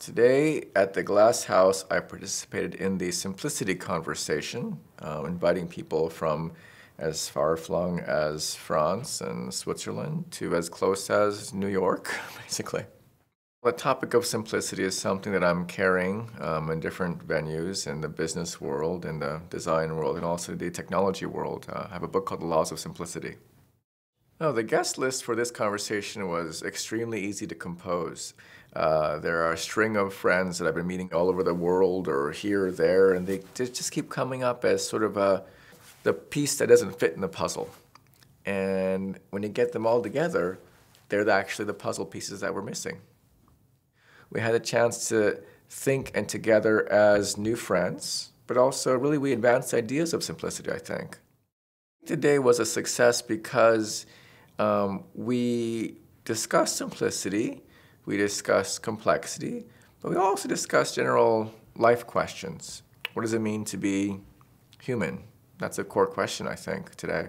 Today at the Glass House, I participated in the Simplicity Conversation, uh, inviting people from as far flung as France and Switzerland to as close as New York, basically. The topic of simplicity is something that I'm carrying um, in different venues in the business world, in the design world, and also the technology world. Uh, I have a book called The Laws of Simplicity. No, the guest list for this conversation was extremely easy to compose. Uh, there are a string of friends that I've been meeting all over the world or here or there, and they just keep coming up as sort of a, the piece that doesn't fit in the puzzle. And when you get them all together, they're actually the puzzle pieces that we're missing. We had a chance to think and together as new friends, but also really we advanced ideas of simplicity, I think. Today was a success because um, we discussed simplicity, we discuss complexity, but we also discuss general life questions. What does it mean to be human? That's a core question, I think, today.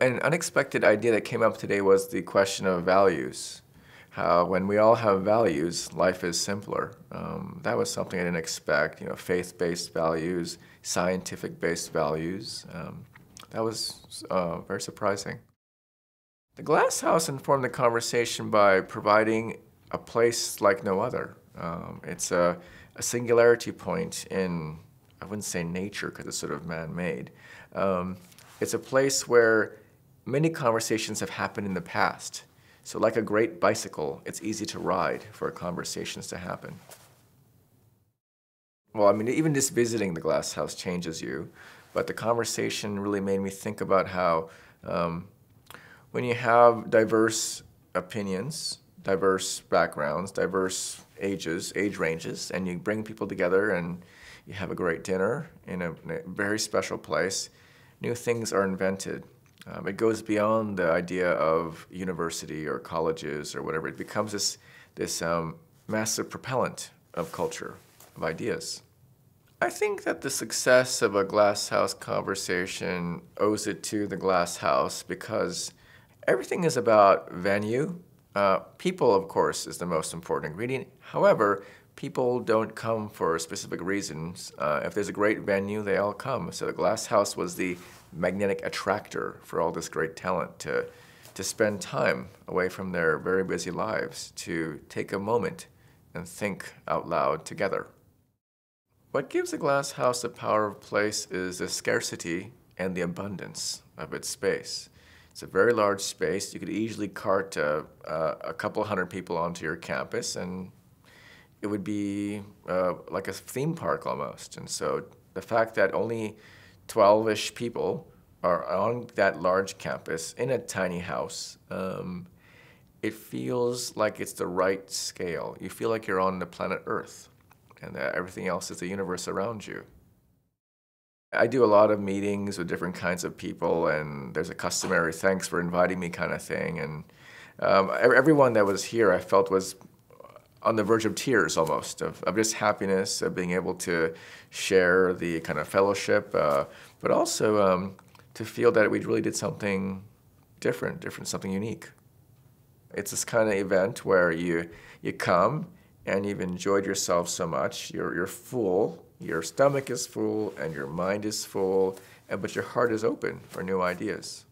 An unexpected idea that came up today was the question of values. How when we all have values, life is simpler. Um, that was something I didn't expect. You know, faith-based values, scientific-based values. Um, that was uh, very surprising. The Glass House informed the conversation by providing a place like no other. Um, it's a, a, singularity point in, I wouldn't say nature because it's sort of man-made. Um, it's a place where many conversations have happened in the past. So like a great bicycle, it's easy to ride for conversations to happen. Well, I mean, even just visiting the Glass House changes you. But the conversation really made me think about how um, when you have diverse opinions, diverse backgrounds, diverse ages, age ranges, and you bring people together and you have a great dinner in a, in a very special place, new things are invented. Um, it goes beyond the idea of university or colleges or whatever. It becomes this, this um, massive propellant of culture, of ideas. I think that the success of a Glass House conversation owes it to the Glass House because everything is about venue. Uh, people, of course, is the most important ingredient. However, people don't come for specific reasons. Uh, if there's a great venue, they all come. So the Glass House was the magnetic attractor for all this great talent to, to spend time away from their very busy lives, to take a moment and think out loud together. What gives the glass house the power of place is the scarcity and the abundance of its space. It's a very large space. You could easily cart uh, uh, a couple hundred people onto your campus and it would be uh, like a theme park almost. And so the fact that only 12-ish people are on that large campus in a tiny house, um, it feels like it's the right scale. You feel like you're on the planet Earth and that everything else is the universe around you. I do a lot of meetings with different kinds of people, and there's a customary thanks for inviting me kind of thing. And um, everyone that was here, I felt was on the verge of tears almost, of, of just happiness, of being able to share the kind of fellowship, uh, but also um, to feel that we really did something different, different, something unique. It's this kind of event where you, you come and you've enjoyed yourself so much, you're, you're full, your stomach is full, and your mind is full, and, but your heart is open for new ideas.